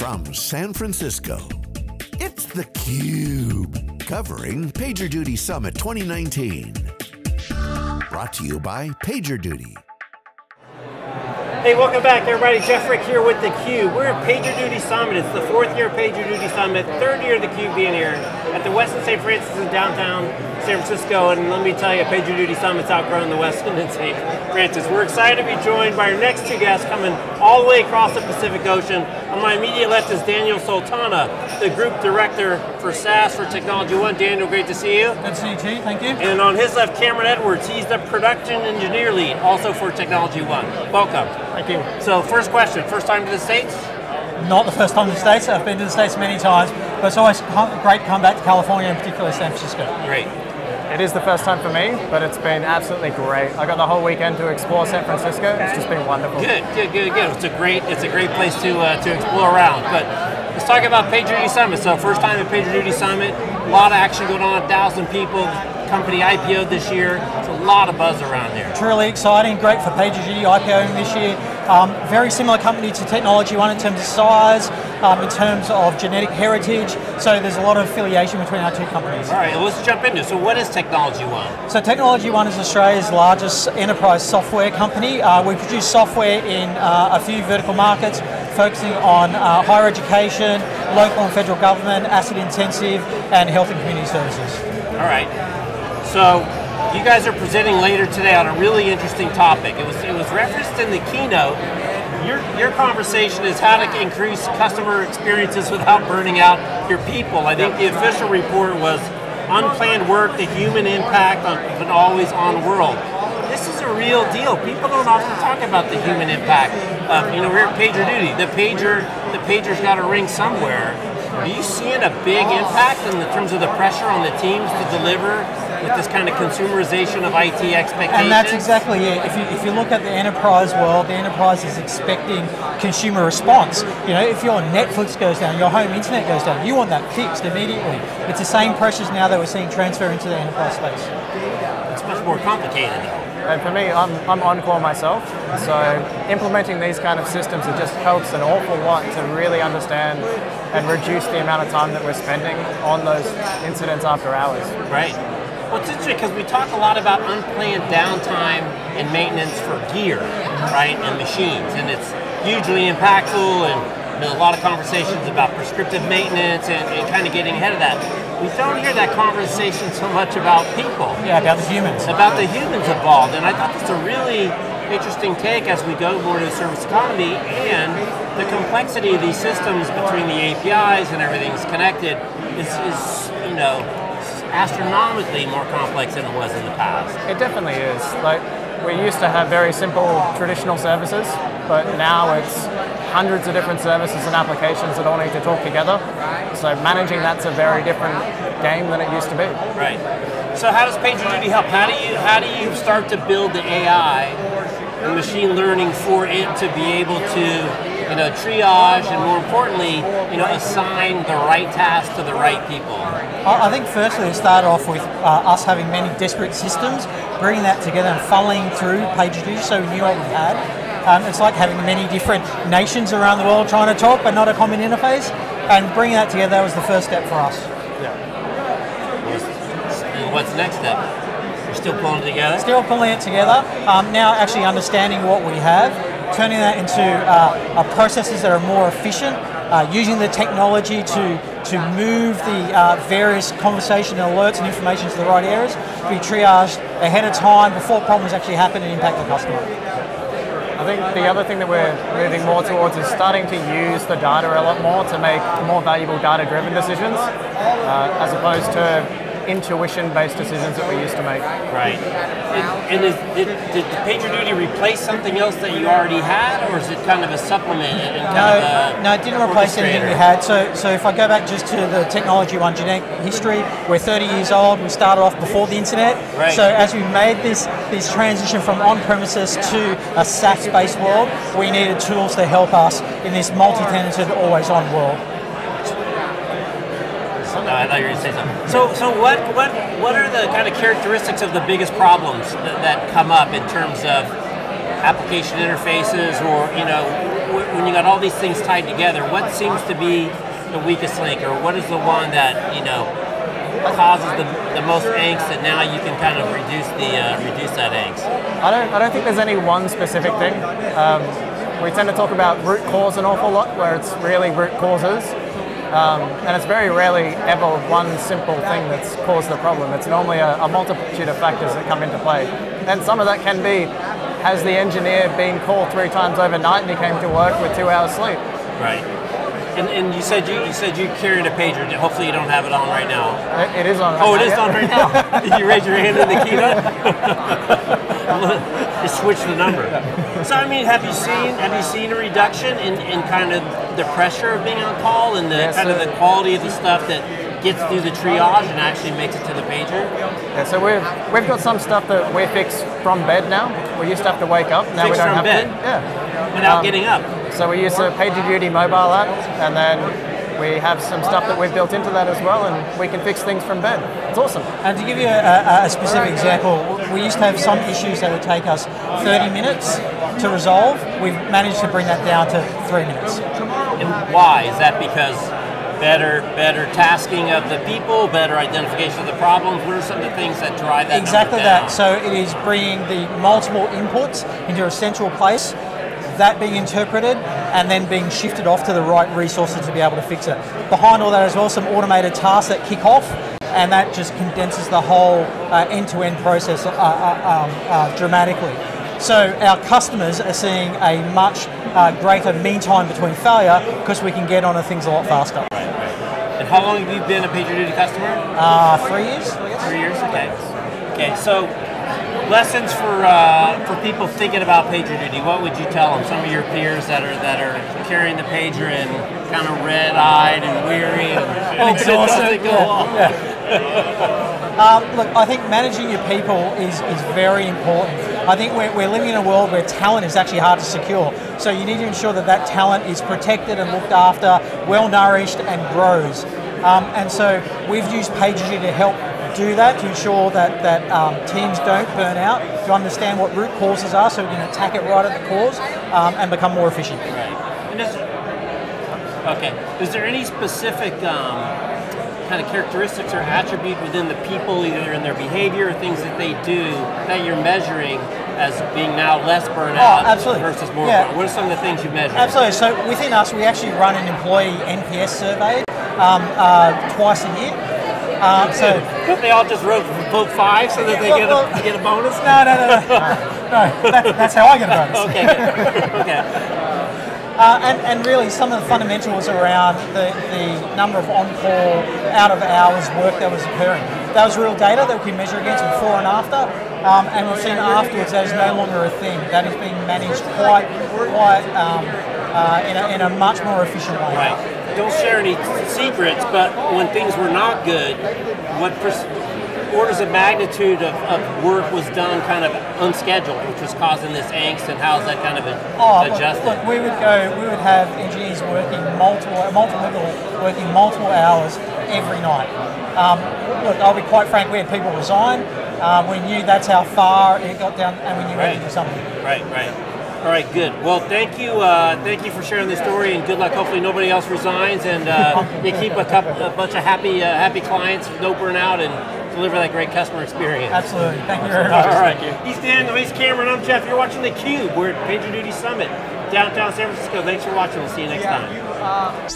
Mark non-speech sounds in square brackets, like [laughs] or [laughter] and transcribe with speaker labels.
Speaker 1: from San Francisco, it's theCUBE, covering PagerDuty Summit 2019. Brought to you by PagerDuty.
Speaker 2: Hey, welcome back everybody. Jeff Frick here with theCUBE. We're at PagerDuty Summit. It's the fourth year PagerDuty Summit, third year of theCUBE being here at the Westin St. Francis in downtown San Francisco. And let me tell you, PagerDuty Summit's outgrown the Westin in St. Francis. We're excited to be joined by our next two guests coming all the way across the Pacific Ocean. On my immediate left is Daniel Sultana, the Group Director for SaaS for Technology One. Daniel, great to see you.
Speaker 3: Good to see you too, thank you.
Speaker 2: And on his left, Cameron Edwards. He's the Production Engineer Lead, also for Technology One. Welcome.
Speaker 3: Thank you.
Speaker 2: So first question, first time to the States?
Speaker 3: Not the first time to the States, I've been to the States many times, but it's always great to come back to California, and particularly San Francisco.
Speaker 2: Great.
Speaker 4: It is the first time for me, but it's been absolutely great. I got the whole weekend to explore San Francisco. It's just been wonderful.
Speaker 2: Good, good, good, good. It's a great, it's a great place to uh, to explore around. But let's talk about PagerDuty Summit. So first time at PagerDuty Summit, a lot of action going on, a thousand people. Company IPO'd this year. It's a lot of buzz around here.
Speaker 3: Truly exciting, great for PagerDuty IPOing this year. Um, very similar company to Technology One in terms of size, um, in terms of genetic heritage, so there's a lot of affiliation between our two companies.
Speaker 2: All right, well, let's jump into it. So what is Technology One?
Speaker 3: So Technology One is Australia's largest enterprise software company. Uh, we produce software in uh, a few vertical markets, focusing on uh, higher education, local and federal government, asset intensive, and health and community services.
Speaker 2: All right, so you guys are presenting later today on a really interesting topic. It was referenced in the keynote. Your your conversation is how to increase customer experiences without burning out your people. I think the official report was unplanned work, the human impact on an always on world. This is a real deal. People don't often talk about the human impact. Of, you know, we're at PagerDuty. The pager, the pager's got to ring somewhere. Are you seeing a big impact in the terms of the pressure on the teams to deliver with this kind of consumerization of IT expectations?
Speaker 3: And that's exactly it. If you, if you look at the enterprise world, the enterprise is expecting consumer response. You know, if your Netflix goes down, your home internet goes down, you want that fixed immediately. It's the same pressures now that we're seeing transfer into the enterprise space.
Speaker 2: It's much more complicated though.
Speaker 4: And for me, I'm, I'm on-call myself, so implementing these kind of systems, it just helps an awful lot to really understand and reduce the amount of time that we're spending on those incidents after hours.
Speaker 2: Right. Well, it's interesting because we talk a lot about unplanned downtime and maintenance for gear, right, and machines, and it's hugely impactful and there's a lot of conversations about prescriptive maintenance and, and kind of getting ahead of that. We don't hear that conversation so much about people.
Speaker 3: Yeah, about the humans.
Speaker 2: About the humans involved, and I thought that's a really interesting take as we go more to the service economy and the complexity of these systems between the APIs and everything's connected is, is you know, astronomically more complex than it was in the past.
Speaker 4: It definitely is. Like we used to have very simple traditional services, but now it's hundreds of different services and applications that all need to talk together. So managing that's a very different game than it used to be.
Speaker 2: Right. So how does PagerDuty help? How do you how do you start to build the AI and machine learning for it to be able to you know triage and more importantly you know assign the right task to the right people?
Speaker 3: I think firstly it started off with uh, us having many disparate systems, bringing that together and funneling through PagerDuty so we knew what we had. Um, it's like having many different nations around the world trying to talk but not a common interface. And bringing that together that was the first step for us.
Speaker 2: And what's the next step? You're still pulling it together?
Speaker 3: Still pulling it together. Um, now actually understanding what we have, turning that into uh, uh, processes that are more efficient, uh, using the technology to, to move the uh, various conversation alerts and information to the right areas, be triaged ahead of time before problems actually happen and impact the customer.
Speaker 4: I think the other thing that we're moving more towards is starting to use the data a lot more to make more valuable data-driven decisions, uh, as opposed to intuition-based decisions that we used to make.
Speaker 2: Right. And, and is, did, did PagerDuty replace something else that you already had, or is it kind of a supplement?
Speaker 3: No, no, it didn't replace anything we had. So, so if I go back just to the Technology One genetic history, we're 30 years old. We started off before the internet.
Speaker 2: Right.
Speaker 3: So as we made this this transition from on-premises to a SaaS-based world, we needed tools to help us in this multi-tenanted, always-on world.
Speaker 2: I thought you were going to say something. So, so what, what, what are the kind of characteristics of the biggest problems that, that come up in terms of application interfaces, or you know, when you got all these things tied together, what seems to be the weakest link, or what is the one that you know causes the, the most angst, and now you can kind of reduce the uh, reduce that angst?
Speaker 4: I don't, I don't think there's any one specific thing. Um, we tend to talk about root cause an awful lot, where it's really root causes. Um, and it's very rarely ever one simple thing that's caused the problem. It's normally a, a multitude of factors that come into play. And some of that can be, has the engineer been called three times overnight and he came to work with two hours sleep?
Speaker 2: Right. And, and you said you, you said you carried a pager. Hopefully you don't have it on right now.
Speaker 4: It, it is on.
Speaker 2: Oh, it is on right now. Did [laughs] you raise your hand in the keynote? [laughs] Just switch the number. So I mean, have you seen have you seen a reduction in, in kind of the pressure of being on call and the
Speaker 4: Yes,
Speaker 2: kind of the quality of the stuff that gets through the triage and actually makes it to the pager?
Speaker 4: Yeah, so we've we've got some stuff that we fix from bed now. We used to have to wake up. Now
Speaker 2: Fix
Speaker 4: we don't
Speaker 2: from
Speaker 4: have
Speaker 2: bed?
Speaker 4: to. Yeah.
Speaker 2: Without
Speaker 4: Um,
Speaker 2: getting up.
Speaker 4: So we use a PagerDuty mobile app, and then we have some stuff that we've built into that as well, and we can fix things from bed. It's awesome.
Speaker 3: And to give you a, a- a specific example, we used to have some issues that would take us 30 minutes to resolve. We've managed to bring that down to three minutes.
Speaker 2: And why? Is that because better better tasking of the people, better identification of the problems? What are some of the things that drive that?
Speaker 3: exactly that. So it is bringing the multiple inputs into a central place, that being interpreted, and then being shifted off to the right resources to be able to fix it. Behind all that as well, some automated tasks that kick off, and that just condenses the whole uh, end-to-end process uh, uh, um, uh, dramatically. So our customers are seeing a much uh, greater mean time between failure because we can get onto things a lot faster. Right, right.
Speaker 2: And how long have you been a PagerDuty customer?
Speaker 3: Uh, three years.
Speaker 2: Three years. Okay. Okay. So, lessons for uh, for people thinking about PagerDuty. What would you tell them? Some of your peers that are that are carrying the pager and kind of red-eyed and weary and, doesn't go. [laughs]
Speaker 3: Um, look, I think managing your people is, is very important. I think we're, we're living in a world where talent is actually hard to secure. So you need to ensure that that talent is protected and looked after, well nourished, and grows. Um, and so we've used PagerDuty to help do that, to ensure that, that um, teams don't burn out, to understand what root causes are so we can attack it right at the cause um, and become more efficient.
Speaker 2: Right. Is, okay. Is there any specific um, kind of characteristics or attribute within the people, either in their behavior or things that they do, that you're measuring as being now less burnout
Speaker 3: Oh, absolutely.
Speaker 2: versus more?
Speaker 3: Yeah.
Speaker 2: burnout? What are some of the things you measure?
Speaker 3: Absolutely. So within us, we actually run an employee NPS survey um, uh, twice a year. Um, so
Speaker 2: Couldn't they all just vote, vote five so that they get
Speaker 3: Well,
Speaker 2: a, get a bonus?
Speaker 3: no, no, no, no, [laughs] no. That, that's how I get a bonus.
Speaker 2: Okay. okay. [laughs]
Speaker 3: Uh, and, and really, some of the fundamentals around the, the number of on-call, out-of-hours work that was occurring. That was real data that we can measure against before and after. Um, and we've seen afterwards that is no longer a thing. That is being managed quite, quite um, uh, in, a, in a much more efficient way.
Speaker 2: Right. Don't share any secrets, but when things were not good, what pers- orders of magnitude of, of work was done kind of unscheduled, which was causing this angst, and how's that kind of
Speaker 3: Oh,
Speaker 2: adjusted?
Speaker 3: look, we would go. We would have engineers working multiple, multiple people working multiple hours every night. Um, look, I'll be quite frank. We had people resign. Um, we knew that's how far it got down, and we knew we had to do something.
Speaker 2: Right, right. All right, good. Well, thank you, uh, thank you for sharing the story, and good luck. Hopefully, nobody else resigns, and uh, [laughs] you keep a, couple, a bunch of happy, uh, happy clients, no burnout, and deliver that great customer experience.
Speaker 3: Absolutely. Thank you very much.
Speaker 2: All right. He's Daniel. He's Cameron. I'm Jeff. You're watching the Cube. We're at PagerDuty Summit, downtown San Francisco. Thanks for watching. We'll see you next time. Uh,